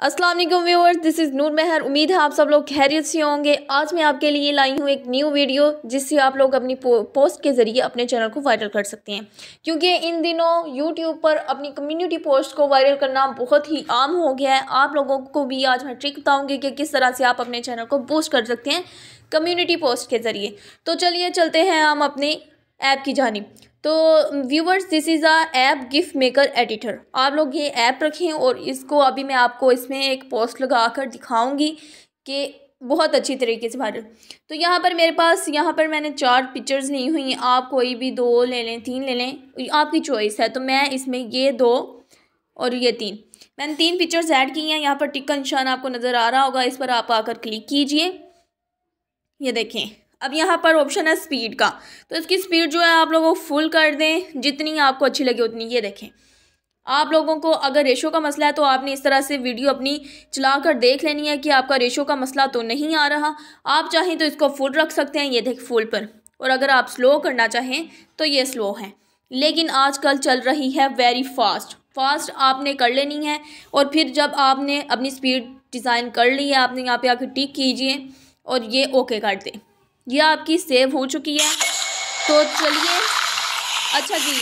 अस्सलाम वालेकुम viewers this is Noor Mehar. उम्मीद है आप सब लोग खैरियत से होंगे। आज मैं आपके लिए लाई हूँ एक न्यू वीडियो जिससे आप लोग अपनी पोस्ट के ज़रिए अपने चैनल को वायरल कर सकते हैं। क्योंकि इन दिनों यूट्यूब पर अपनी कम्युनिटी पोस्ट को वायरल करना बहुत ही आम हो गया है। आप लोगों को भी आज मैं ट्रिक बताऊँगी कि किस तरह से आप अपने चैनल को बूस्ट कर सकते हैं कम्यूनिटी पोस्ट के ज़रिए। तो चलिए चलते हैं हम अपने ऐप की जानब। तो viewers this is a app gift maker editor आप लोग ये ऐप रखें और इसको अभी मैं आपको इसमें एक पोस्ट लगा कर दिखाऊँगी कि बहुत अच्छी तरीके से वायरल तो यहाँ पर मेरे पास, यहाँ पर मैंने चार पिक्चर्स ली हुई आप कोई भी दो ले लें, तीन ले लें आपकी चॉइस है। तो मैं इसमें ये दो और ये तीन। मैंने तीन पिक्चर्स ऐड की हैं। यहाँ पर टिक्का निशान आपको नज़र आ रहा होगा। इस पर आप आकर क्लिक कीजिए। ये देखें। अब यहाँ पर ऑप्शन है स्पीड का। तो इसकी स्पीड जो है आप लोगों को फुल कर दें, जितनी आपको अच्छी लगे उतनी। ये देखें, आप लोगों को अगर रेशो का मसला है तो आपने इस तरह से वीडियो अपनी चला कर देख लेनी है कि आपका रेशो का मसला तो नहीं आ रहा। आप चाहें तो इसको फुल रख सकते हैं, ये देख फुल पर। और अगर आप स्लो करना चाहें तो ये स्लो है। लेकिन आजकल चल रही है वेरी फास्ट फास्ट आपने कर लेनी है और फिर जब आपने अपनी स्पीड डिज़ाइन कर ली है, आपने यहाँ पे आकर टिक कीजिए और ये ओके कर दें। ये आपकी सेव हो चुकी है। तो चलिए। अच्छा जी,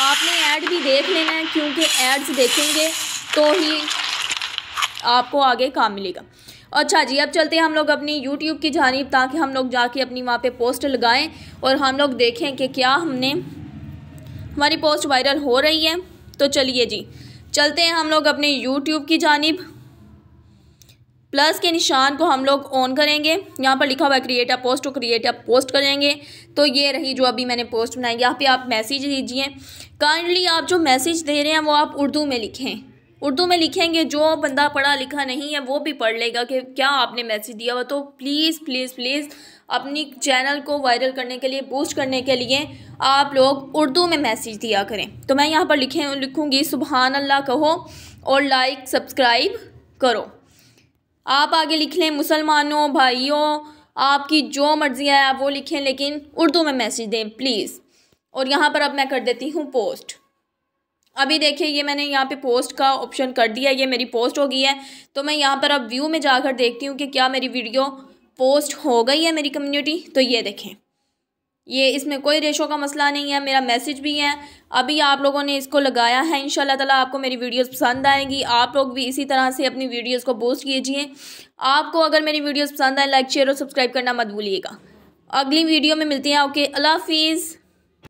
आपने ऐड भी देख लेना है, क्योंकि एड्स देखेंगे तो ही आपको आगे काम मिलेगा। अच्छा जी, अब चलते हैं हम लोग अपनी यूट्यूब की जानब, ताकि हम लोग जाके अपनी वहाँ पे पोस्ट लगाएँ और हम लोग देखें कि क्या हमने, हमारी पोस्ट वायरल हो रही है। तो चलिए जी, चलते हैं हम लोग अपने यूट्यूब की जानब। प्लस के निशान को हम लोग ऑन करेंगे। यहाँ पर लिखा हुआ है create a post to create a post करेंगे। तो ये रही जो अभी मैंने पोस्ट बनाई। यहाँ पे आप मैसेज दीजिए। काइंडली आप जो मैसेज दे रहे हैं, वो आप उर्दू में लिखें। उर्दू में लिखेंगे, जो बंदा पढ़ा लिखा नहीं है, वो भी पढ़ लेगा कि क्या आपने मैसेज दिया हुआ। तो प्लीज़ प्लीज़ प्लीज़ अपनी चैनल को वायरल करने के लिए बूस्ट करने के लिए आप लोग उर्दू में मैसेज दिया करें। तो मैं यहाँ पर लिखें, लिखूँगी सुबहान अल्लाह कहो और लाइक सब्सक्राइब करो। आप आगे लिख लें, मुसलमानों, भाइयों, आपकी जो मर्ज़ी है आप वो लिखें लेकिन उर्दू में मैसेज दें प्लीज़ और यहाँ पर अब मैं कर देती हूँ पोस्ट अभी देखें ये मैंने यहाँ पे पोस्ट का ऑप्शन कर दिया, ये मेरी पोस्ट हो गई है तो मैं यहाँ पर अब व्यू में जाकर देखती हूँ कि क्या मेरी वीडियो पोस्ट हो गई है मेरी कम्युनिटी तो ये देखें. ये इसमें कोई रेशो का मसला नहीं है, मेरा मैसेज भी है। अभी आप लोगों ने इसको लगाया है इन ताला आपको मेरी वीडियोस पसंद आएँगी। आप लोग भी इसी तरह से अपनी वीडियोस को पोस्ट कीजिए। आपको अगर मेरी वीडियोस पसंद आए, लाइक, शेयर और सब्सक्राइब करना मत भूलिएगा। अगली वीडियो में मिलती हैं ओके अल्लाह हाफिज़।